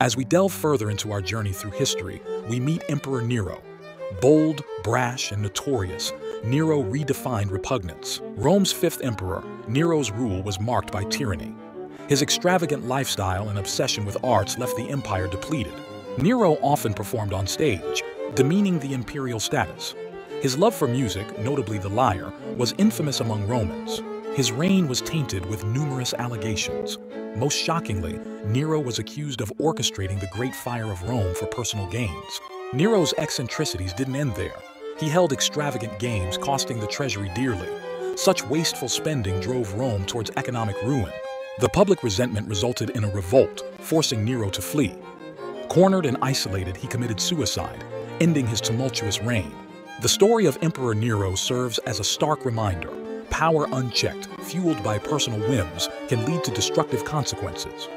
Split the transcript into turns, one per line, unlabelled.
As we delve further into our journey through history, we meet Emperor Nero. Bold, brash, and notorious, Nero redefined repugnance. Rome's fifth emperor, Nero's rule was marked by tyranny. His extravagant lifestyle and obsession with arts left the empire depleted. Nero often performed on stage, demeaning the imperial status. His love for music, notably the lyre, was infamous among Romans. His reign was tainted with numerous allegations. Most shockingly, Nero was accused of orchestrating the Great Fire of Rome for personal gains. Nero's eccentricities didn't end there. He held extravagant games costing the treasury dearly. Such wasteful spending drove Rome towards economic ruin. The public resentment resulted in a revolt, forcing Nero to flee. Cornered and isolated, he committed suicide, ending his tumultuous reign. The story of Emperor Nero serves as a stark reminder. Power unchecked, fueled by personal whims, can lead to destructive consequences.